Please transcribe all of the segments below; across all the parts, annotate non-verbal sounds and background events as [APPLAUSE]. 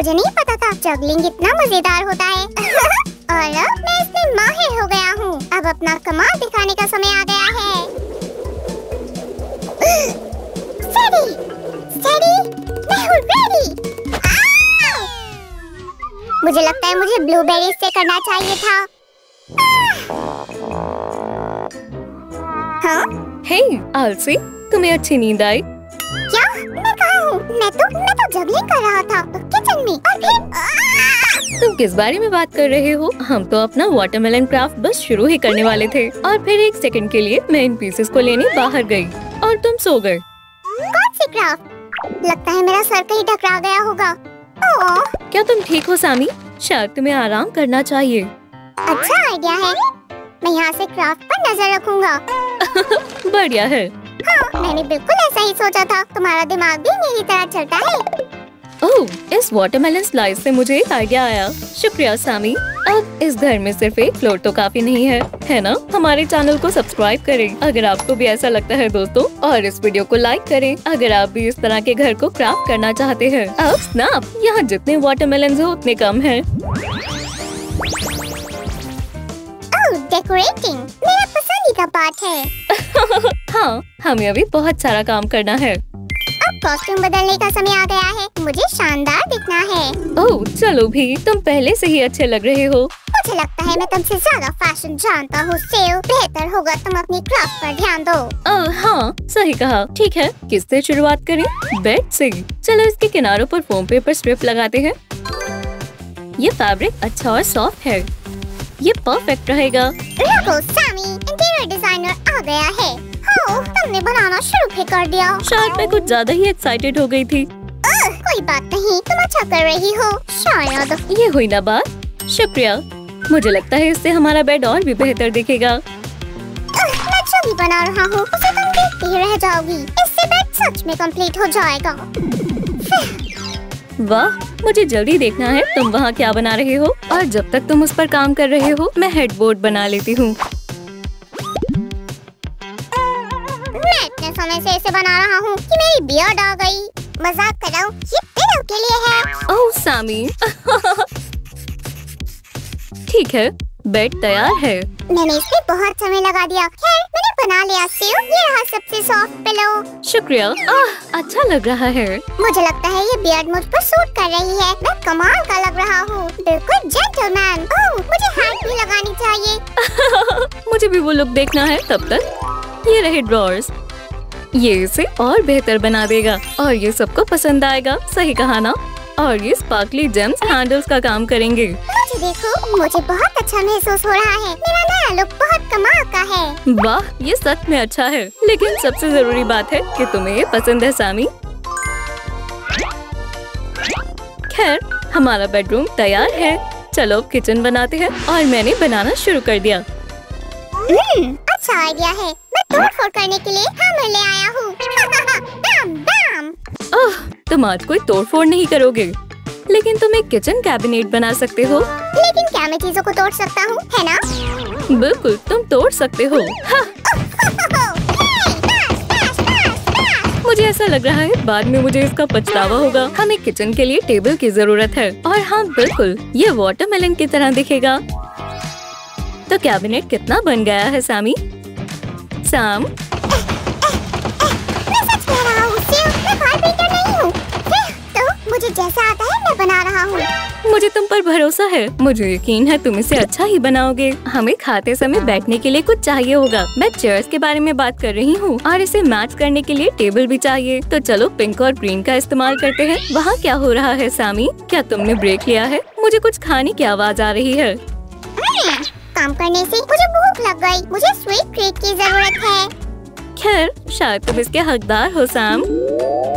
मुझे नहीं पता था जगलिंग इतना मज़ेदार होता है। [LAUGHS] और अब मैं इसमें माहिर हो गया हूँ। अब अपना कमाल दिखाने का समय आ गया है। [GASPS] Steady! Steady! मैं हूँ ready! मुझे लगता है मुझे ब्लूबेरी से करना चाहिए था। हाँ? हे आलसी तुम्हें अच्छी नींद आई? मैं तो मैं तो जगलिंग कर रहा था किचन में और फिर तुम किस बारे में बात कर रहे हो? हम तो अपना वाटरमेलन क्राफ्ट बस शुरू ही करने वाले थे। और फिर एक सेकंड के लिए मैं इन पीसेस को लेने बाहर गई और तुम सो गए। कौन सी क्राफ्ट लगता है मेरा सर कहीं टकरा गया होगा। ओह। क्या तुम ठीक हो सामी शायद तुम्हें आराम करना चाहिए। अच्छा आइडिया है। मैं यहाँ से क्राफ्ट पर नज़र रखूँगा। [LAUGHS] बढ़िया है। हाँ मैंने बिल्कुल ऐसा ही सोचा था तुम्हारा दिमाग भी मेरी तरह चलता है। ओह इस वाटरमेलन स्लाइस से मुझे एक आइडिया आया। शुक्रिया सामी अब इस घर में सिर्फ़ एक फ्लोर तो काफ़ी नहीं है है ना? हमारे चैनल को सब्सक्राइब करें। अगर आपको भी ऐसा लगता है दोस्तों और इस वीडियो को लाइक करें। अगर आप भी इस तरह के घर को क्राफ्ट करना चाहते हैं अब स्नैप यहाँ जितने वाटरमेलन हो उतने कम हैं। ओह डेकोरेटिंग मेरा पसंदीदा पार्ट है। [LAUGHS] हाँ हमें अभी बहुत सारा काम करना है। अब कॉस्ट्यूम बदलने का समय आ गया है। मुझे शानदार दिखना है। ओह चलो भी तुम पहले से ही अच्छे लग रहे हो। मुझे लगता है मैं तुमसे ज़्यादा फ़ैशन जानता हूँ सेव। बेहतर होगा तुम अपनी क्राफ्ट पर ध्यान दो। ओह हाँ सही कहा। ठीक है किस किससे शुरुआत करें? बेड से। चलो इसके किनारों पर फोम पेपर स्ट्रिप लगाते हैं। ये फैब्रिक अच्छा और सॉफ्ट है। ये परफेक्ट रहेगा। सैमी इंटीरियर डिज़ाइनर आ गया है। हो तुमने बनाना शुरू भी कर दिया। शायद मैं कुछ ज़्यादा ही एक्साइटेड हो गई थी। आह, कोई बात नहीं तुम अच्छा कर रही हो। शायद। ये हुई ना बात। शुक्रिया। मुझे लगता है इससे हमारा बेड और भी बेहतर दिखेगा। मैं जो भी बना रहा हूँ उसे तुम देखती ही रह जाओगी। इससे बेड सच में कंप्लीट हो जाएगा। [LAUGHS] वाह मुझे जल्दी देखना है। तुम वहाँ क्या बना रहे हो? और जब तक तुम उस पर काम कर रहे हो मैं हेडबोर्ड बना लेती हूँ। समय से इसे बना रहा हूँ कि मेरी बियर्ड आ गई। मज़ाक कर रहा हूँ ये पिलो के लिए है। ओह सामी। ठीक है बेड तैयार है। मैंने इसमें बहुत समय लगा दिया। खैर मैंने बना लिया सेव। ये रहा सबसे सॉफ्ट पिलो शुक्रिया। आह अच्छा लग रहा है। मुझे लगता है ये बियर्ड मुझ पर सूट कर रही है। मैं कमाल का लग रहा हूँ। बिल्कुल जेंटलमैन ओह मुझे हैट भी लगानी चाहिए। [LAUGHS] मुझे भी वो लुक देखना है तब तक। ये रहे ड्रॉर्स ये इसे और बेहतर बना देगा। और ये सबको पसंद आएगा। सही कहा ना? और ये स्पार्कली जेम्स हैंडल्स का काम करेंगे। मुझे देखो मुझे बहुत अच्छा महसूस हो रहा है। मेरा नया लुक बहुत कमाल का है। वाह ये सच में अच्छा है। लेकिन सबसे ज़रूरी बात है कि तुम्हें ये पसंद है सामी खैर हमारा बेडरूम तैयार है। चलो किचन बनाते हैं और मैंने बनाना शुरू कर दिया। हम्म, अच्छा आइडिया है। मैं तोड़ फोड़ करने के लिए हैमर ले आया हूँ। बैम बैम ओह तुम आज कोई तोड़ फोड़ नहीं करोगे। लेकिन तुम एक किचन कैबिनेट बना सकते हो। लेकिन क्या मैं चीज़ों को तोड़ सकता हूँ है ना? बिल्कुल तुम तोड़ सकते हो। हाँ, मुझे ऐसा लग रहा है बाद में मुझे इसका पछतावा होगा। हमें किचन के लिए टेबल की ज़रूरत है। और हाँ बिल्कुल ये वाटरमेलन की तरह दिखेगा। तो कैबिनेट कितना बन गया है सामी सैम मैं सच कह रहा हूँ मैं कारपेंटर नहीं हूँ तो मुझे जैसा आता है मैं बना रहा हूँ। मुझे तुम पर भरोसा है। मुझे यकीन है तुम इसे अच्छा ही बनाओगे। हमें खाते समय बैठने के लिए कुछ चाहिए होगा। मैं चेयर्स के बारे में बात कर रही हूँ और इसे मैच करने के लिए टेबल भी चाहिए। तो चलो पिंक और ग्रीन का इस्तेमाल करते हैं। वहाँ क्या हो रहा है सामी? क्या तुमने ब्रेक लिया है? मुझे कुछ खाने की आवाज़ आ रही है। काम करने से मुझे भूख लग गई। मुझे स्वीट ट्रीट की ज़रूरत है। खैर शायद तुम इसके हकदार हो सैम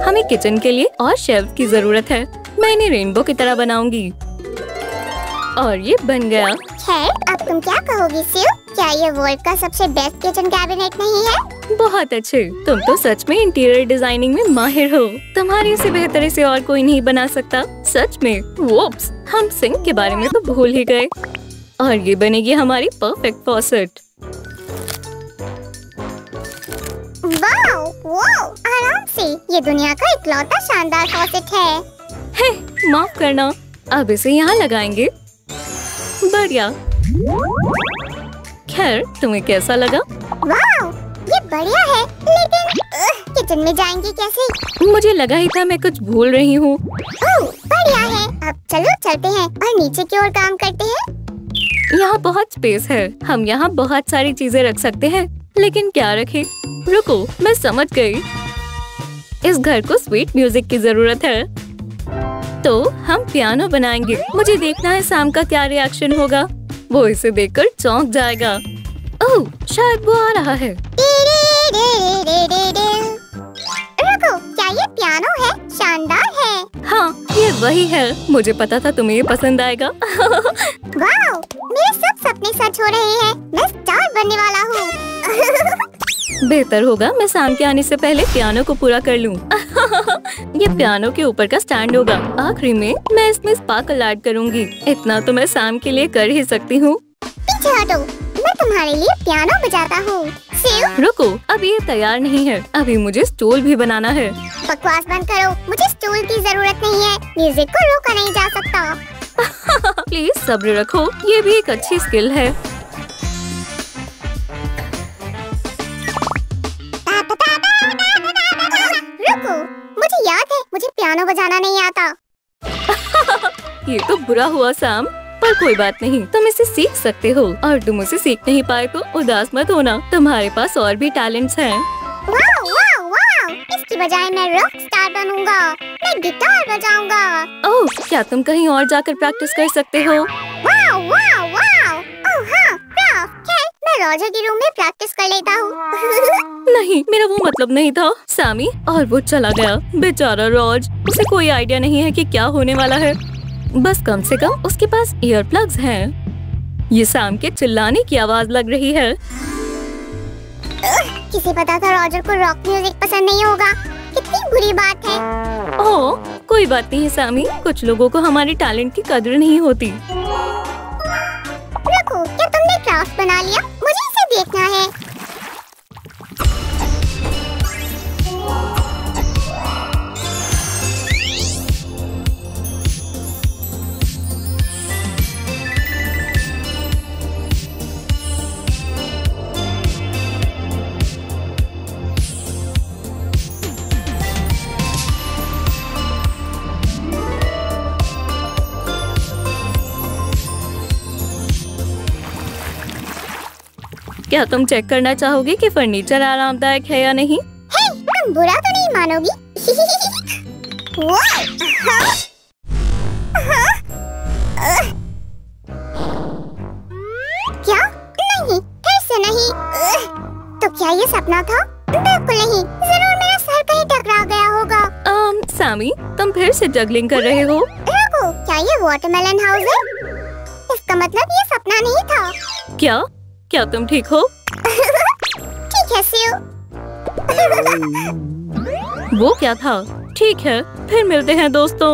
हमें किचन के लिए और शेल्फ की ज़रूरत है। मैं इन्हें रेनबो की तरह बनाऊँगी। और ये बन गया। खैर अब तुम क्या कहोगी सेव क्या ये वर्ल्ड का सबसे बेस्ट किचन कैबिनेट नहीं है? बहुत अच्छे। तुम तो सच में इंटीरियर डिज़ाइनिंग में माहिर हो। तुम्हारे से बेहतर इसे और कोई नहीं बना सकता। सच में वो हम सिंक के बारे में तो भूल ही गए। और ये बनेगी हमारी परफेक्ट फॉसेट वाओ वाओ आराम से। ये दुनिया का इकलौता शानदार फॉसेट है। है माफ़ करना। अब इसे यहाँ लगाएँगे। बढ़िया। खैर तुम्हें कैसा लगा? वाओ ये बढ़िया है लेकिन किचन में जाएँगे कैसे? मुझे लगा ही था मैं कुछ भूल रही हूँ। बढ़िया है। अब चलो चलते हैं और नीचे की ओर काम करते हैं। यहाँ बहुत स्पेस है। हम यहाँ बहुत सारी चीज़ें रख सकते हैं। लेकिन क्या रखे? रुको मैं समझ गई। इस घर को स्वीट म्यूज़िक की ज़रूरत है। तो हम पियानो बनाएँगे। मुझे देखना है शाम का क्या रिएक्शन होगा। वो इसे देखकर चौंक जाएगा। ओह शायद वो आ रहा है। रुको क्या ये पियानो है? शानदार है। हाँ ये वही है। मुझे पता था तुम्हें ये पसंद आएगा। वाओ मेरे सब सपने सच हो रहे हैं। मैं स्टार बनने वाला हूँ। बेहतर होगा मैं शाम के आने से पहले पियानो को पूरा कर लूँ। ये पियानो के ऊपर का स्टैंड होगा। आखिरी में मैं इसमें स्पार्कल ऐड करूँगी। इतना तो मैं शाम के लिए कर ही सकती हूँ। पीछे हटो मैं तुम्हारे लिए पियानो बजाता हूँ। रुको अब ये तैयार नहीं है। अभी मुझे स्टूल भी बनाना है। बकवास बंद करो। मुझे स्टूल की ज़रूरत नहीं है। म्यूज़िक को रोका नहीं जा सकता। [LAUGHS] प्लीज़ सब्र रखो। ये भी एक अच्छी स्किल है। रुको। मुझे याद है। मुझे पियानो बजाना नहीं आता। [LAUGHS] ये तो बुरा हुआ सैम पर कोई बात नहीं। तुम इसे सीख सकते हो। और तुम उसे सीख नहीं पाए तो उदास मत होना। तुम्हारे पास और भी टैलेंट्स हैं। Wow wow wow. इसकी बजाय मैं रॉक स्टार बनूँगा। मैं गिटार बजाऊँगा। ओह क्या तुम कहीं और जाकर प्रैक्टिस कर सकते हो? Wow wow wow. ओह हाँ मैं रॉजर के रूम में प्रैक्टिस कर लेता हूँ। [LAUGHS] नहीं मेरा वो मतलब नहीं था। सामी और वो चला गया। बेचारा रॉज उसे कोई आइडिया नहीं है कि क्या होने वाला है। बस कम से कम उसके पास ईयर प्लग्स हैं। ये सैम के चिल्लाने की आवाज़ लग रही है। किसे पता था रॉजर को रॉक म्यूज़िक पसंद नहीं होगा? कितनी बुरी बात है। ओह कोई बात नहीं सामी। कुछ लोगों को हमारे टैलेंट की कदर नहीं होती। रुको क्या तुमने क्राफ्ट बना लिया? मुझे इसे देखना है। क्या तुम चेक करना चाहोगे कि फर्नीचर आरामदायक है या नहीं? हे तुम बुरा तो नहीं मानोगी? क्या? नहीं फिर से नहीं? तो क्या ये सपना था? बिल्कुल नहीं ज़रूर मेरा सर कहीं टकरा गया होगा। आम सामी तुम फिर से जगलिंग कर रहे हो? रुको क्या ये वाटरमेलन हाउस है? इसका मतलब ये सपना नहीं था। क्या? क्या तुम ठीक हो? ठीक है शिव वो क्या था? ठीक है फिर मिलते हैं दोस्तों।